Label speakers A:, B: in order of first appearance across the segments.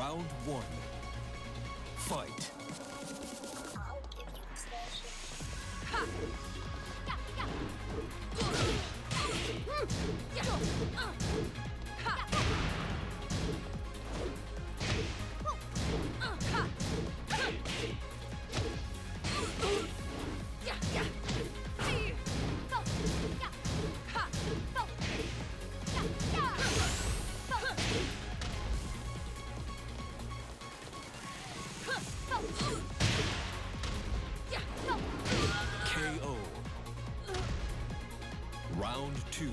A: Round one. Fight. KO. Round two.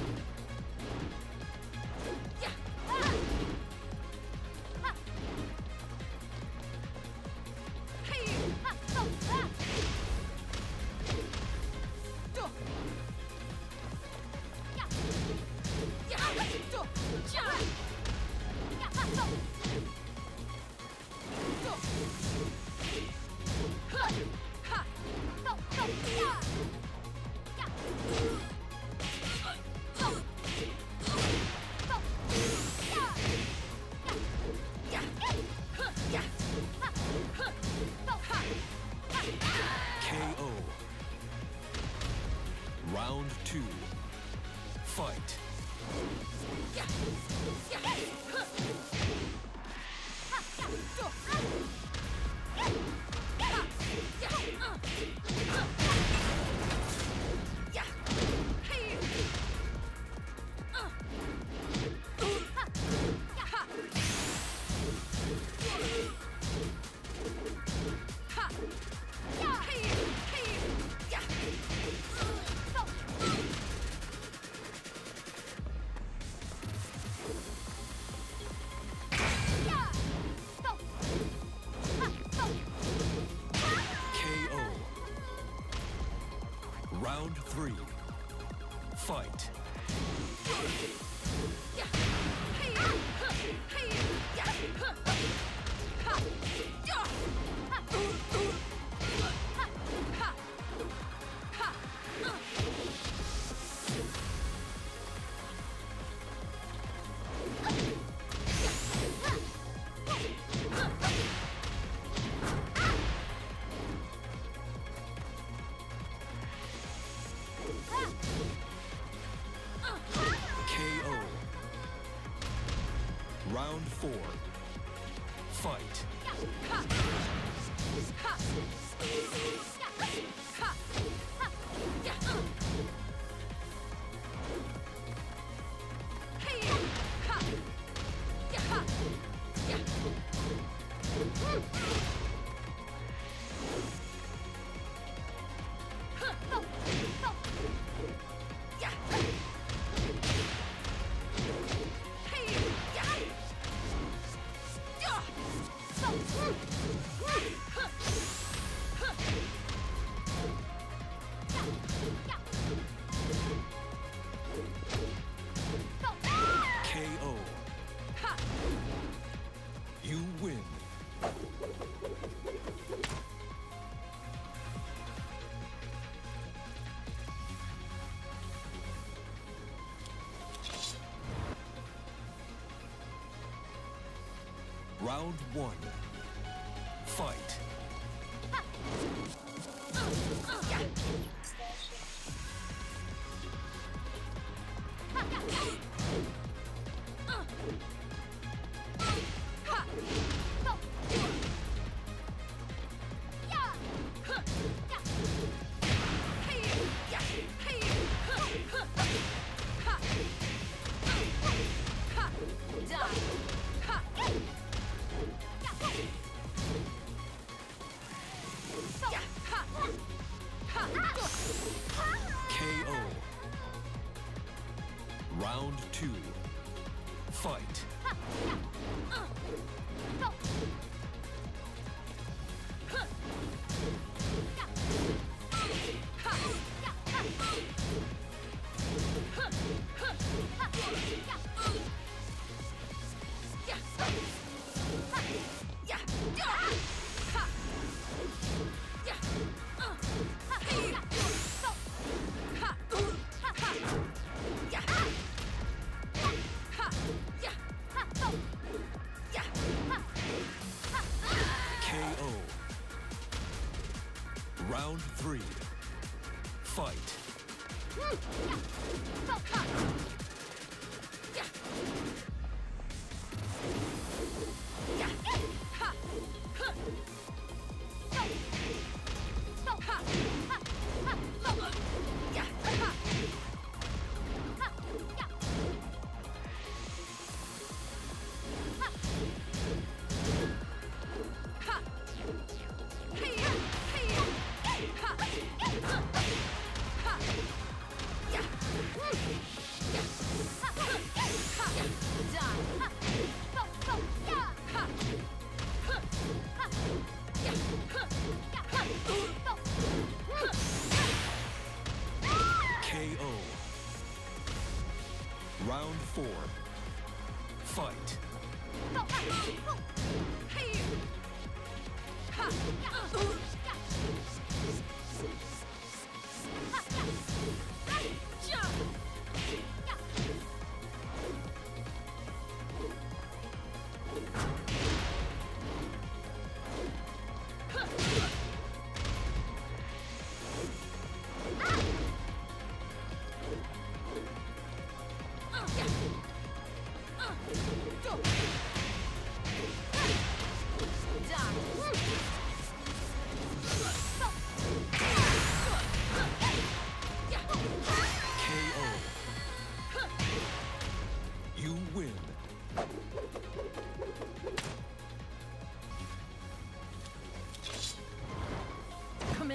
A: Four. Fight. Round one. Fight.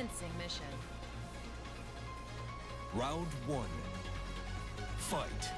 B: Commencing mission.
A: Round one. Fight.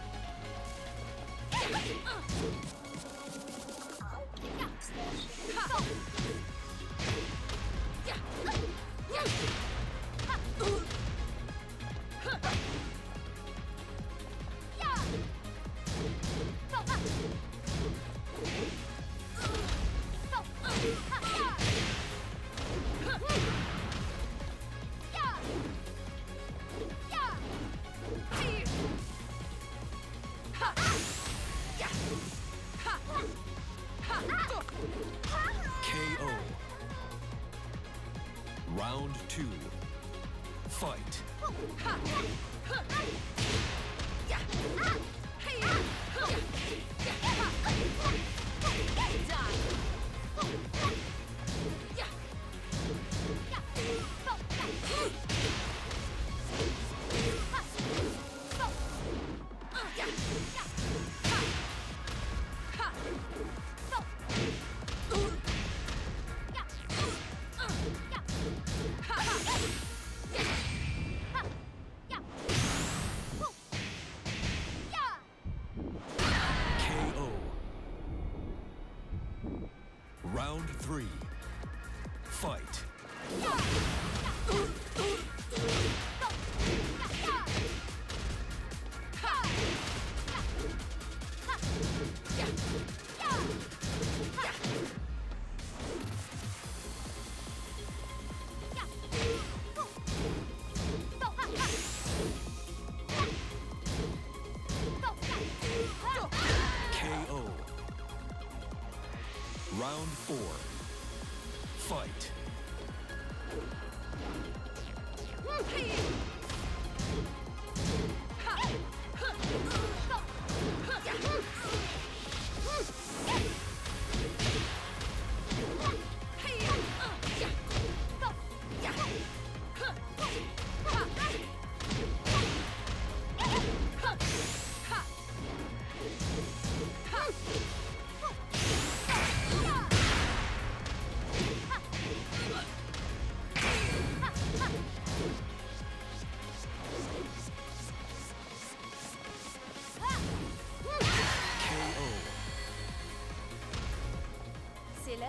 A: Three.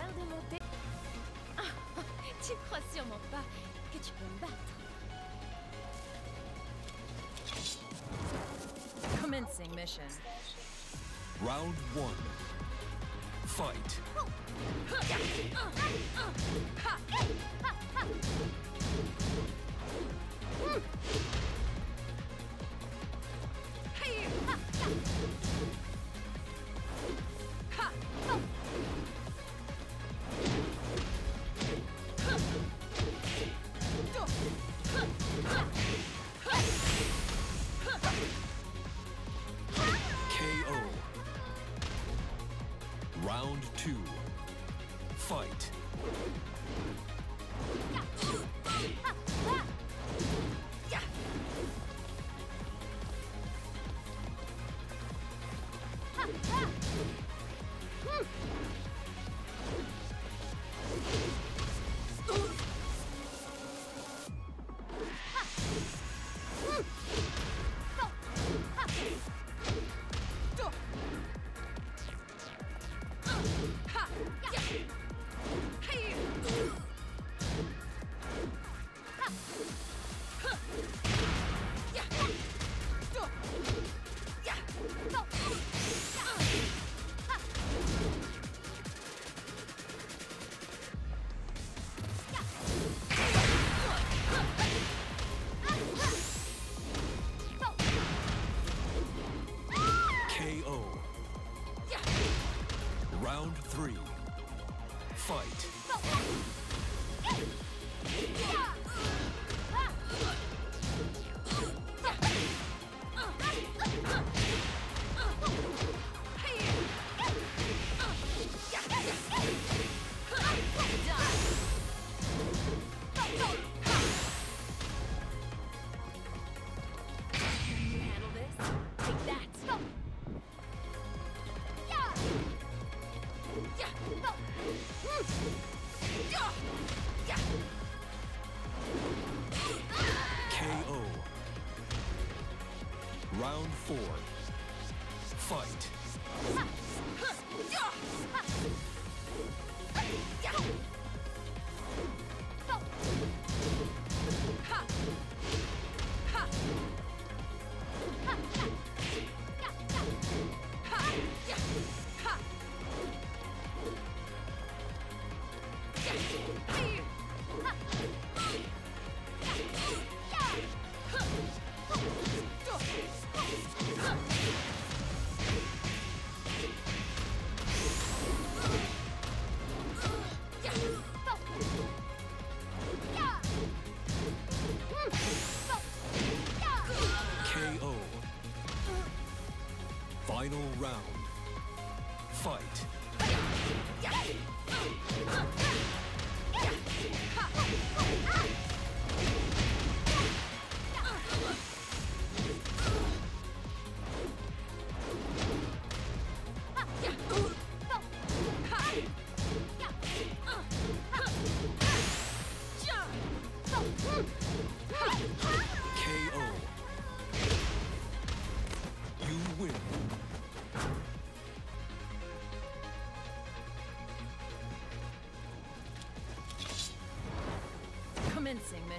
B: C'est de monter. Ah, tu crois sûrement pas que tu peux me battre. Commencing mission.
A: Round one. Fight.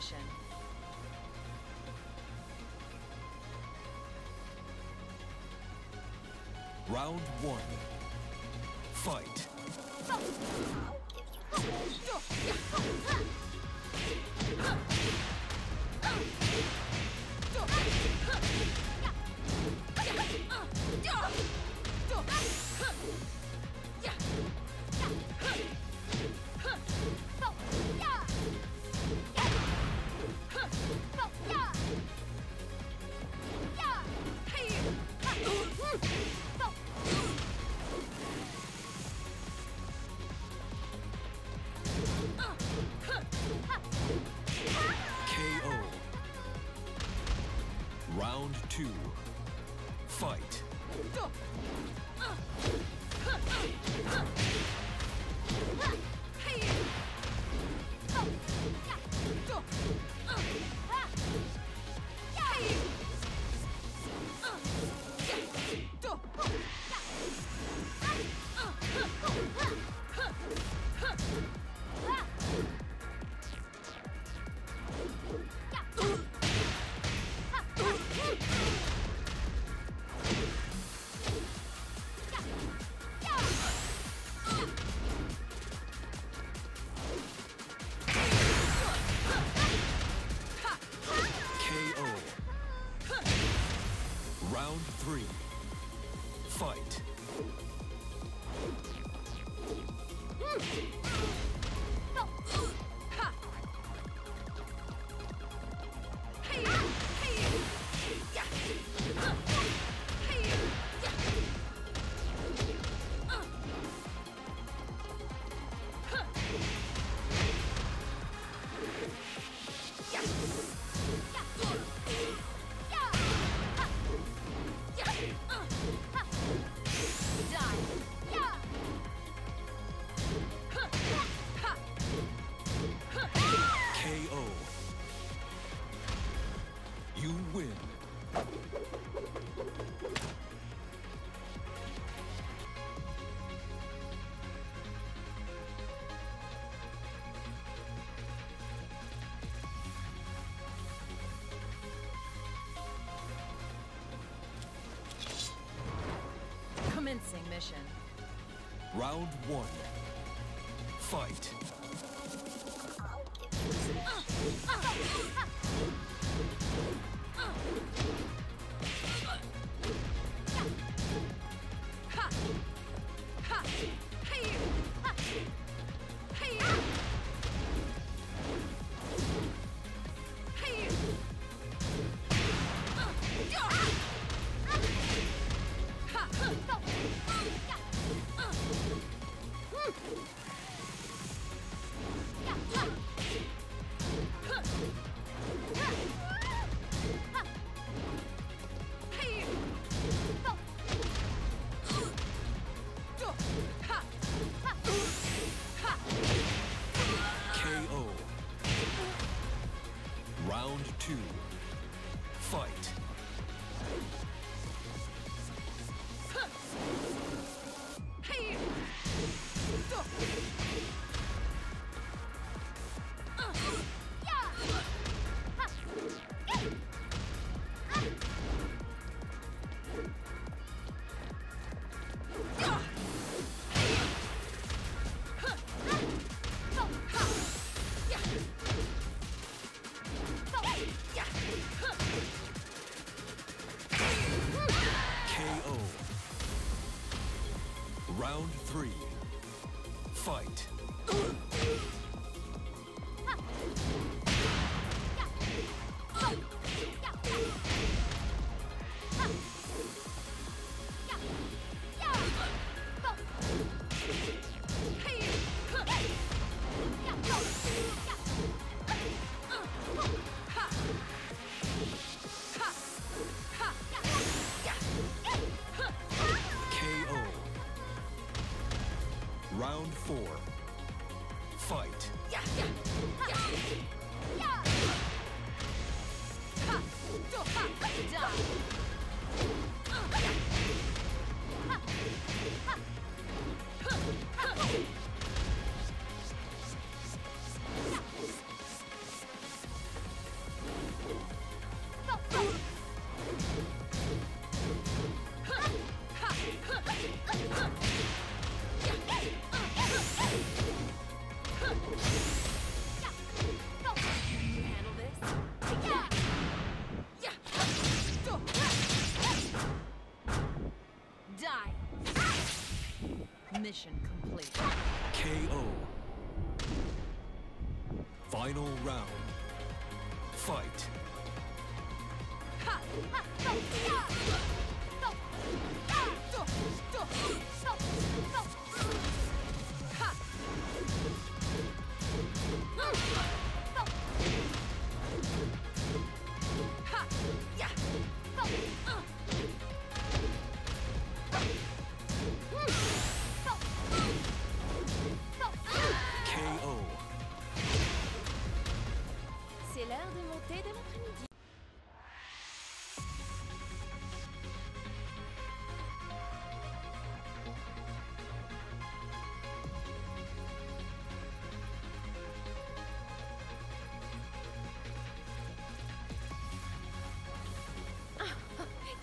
B: Mission.
A: Round one. Fight.
B: Commencing mission.
A: Round one. Fight. Round.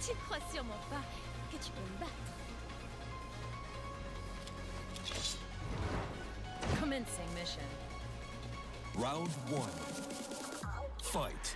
B: Tu crois sûrement pas que tu peux me battre.
C: Commencing mission.
A: Round one. Fight.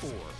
A: Four.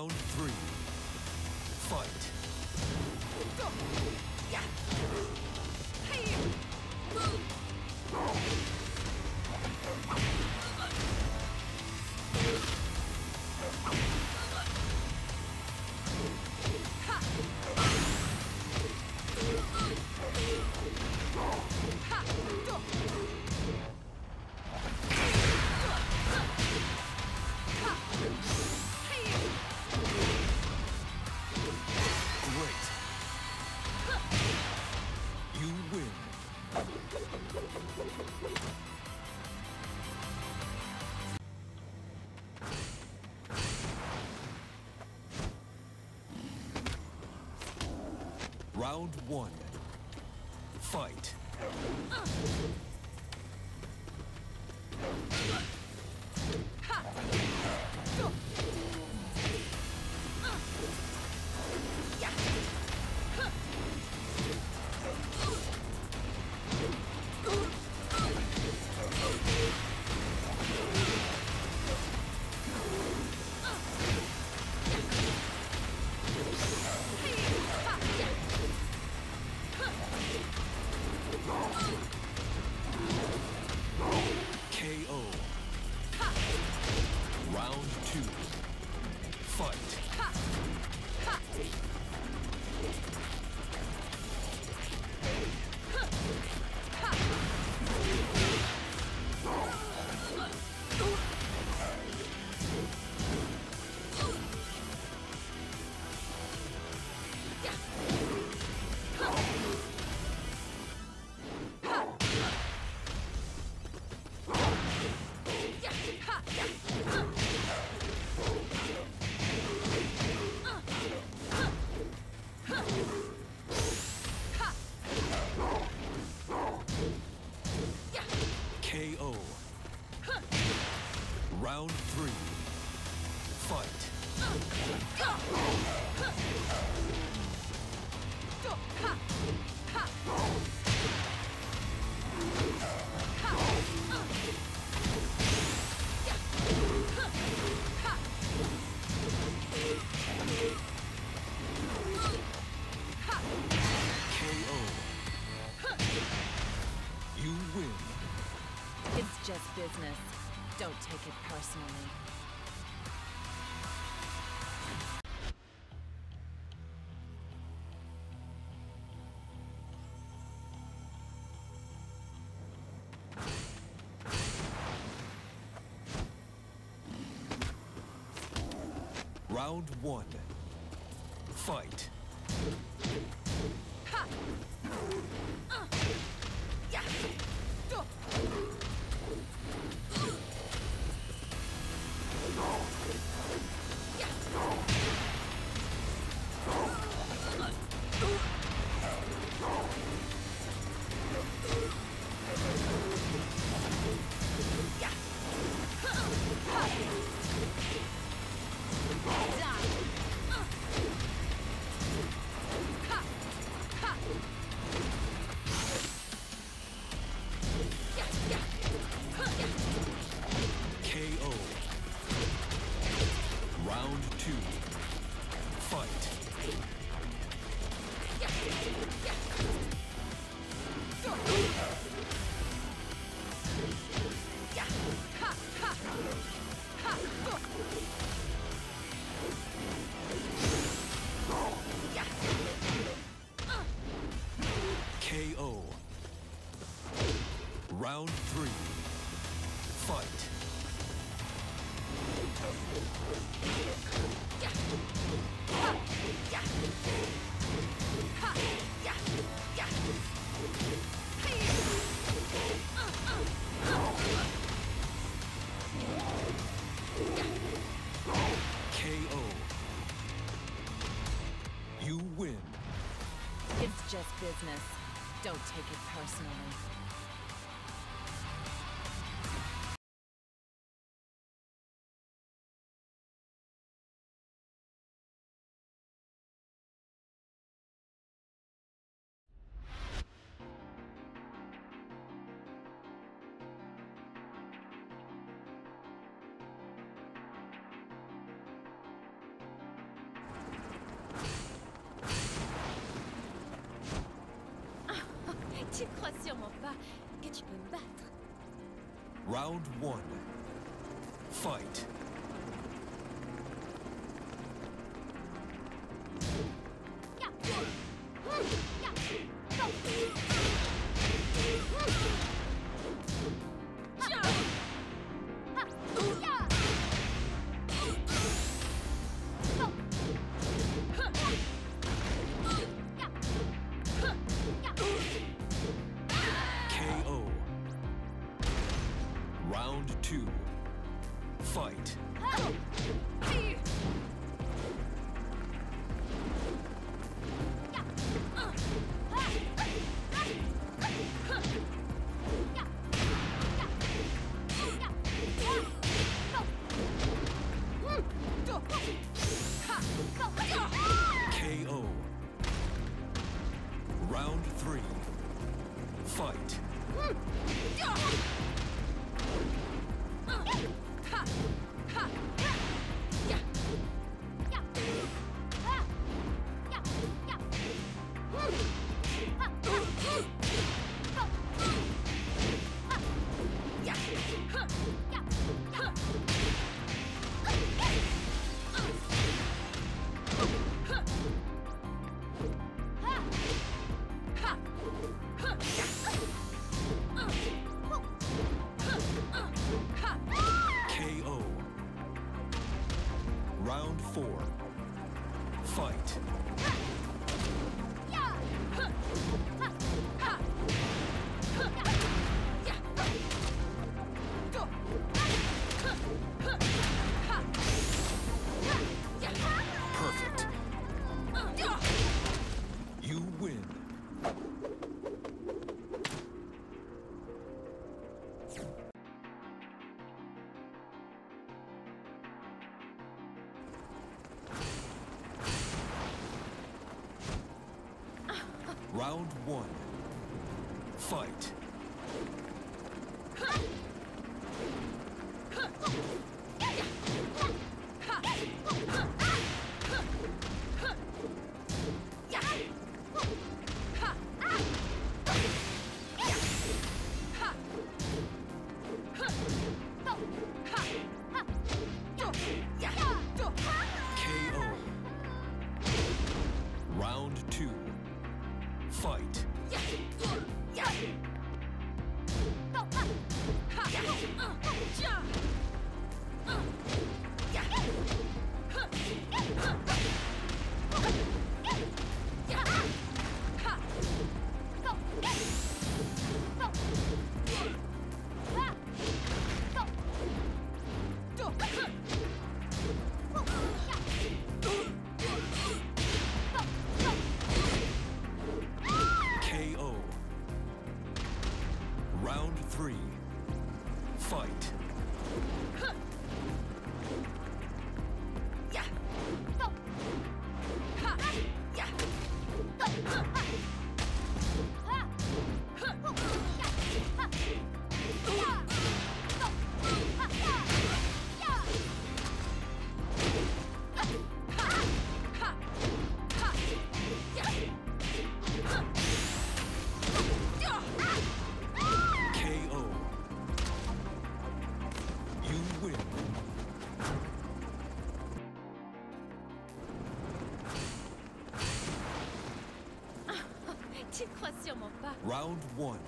A: Round three. Fight. Win.
B: It's just business. Don't take it personally. Business. Don't take it personally.
D: Sûrement pas que tu peux me battre.
A: Round one. Fight. Round four. Fight. Round one.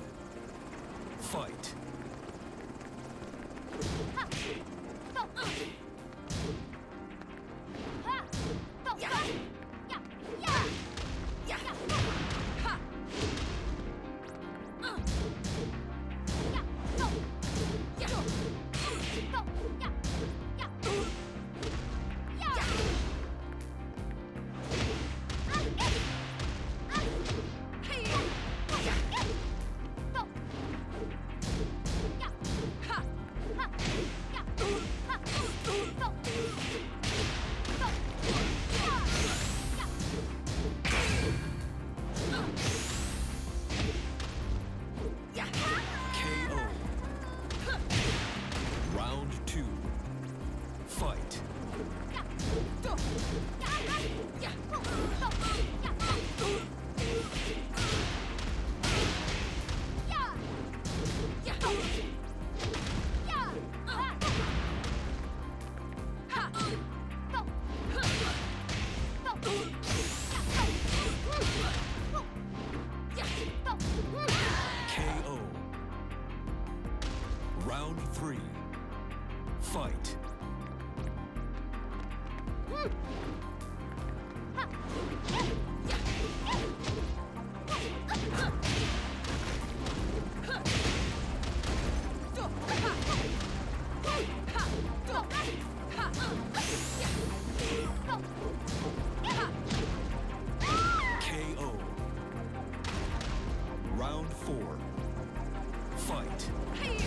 A: Fight! Hey.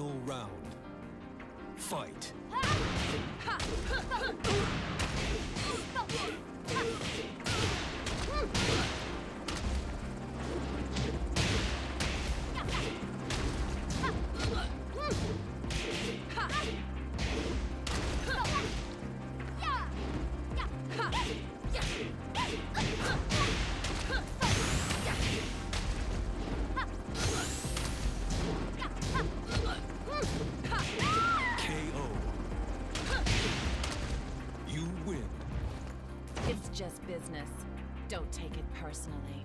A: all round.
C: personally.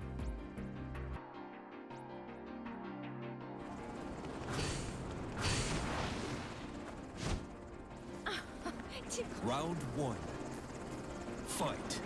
A: Round one. Fight.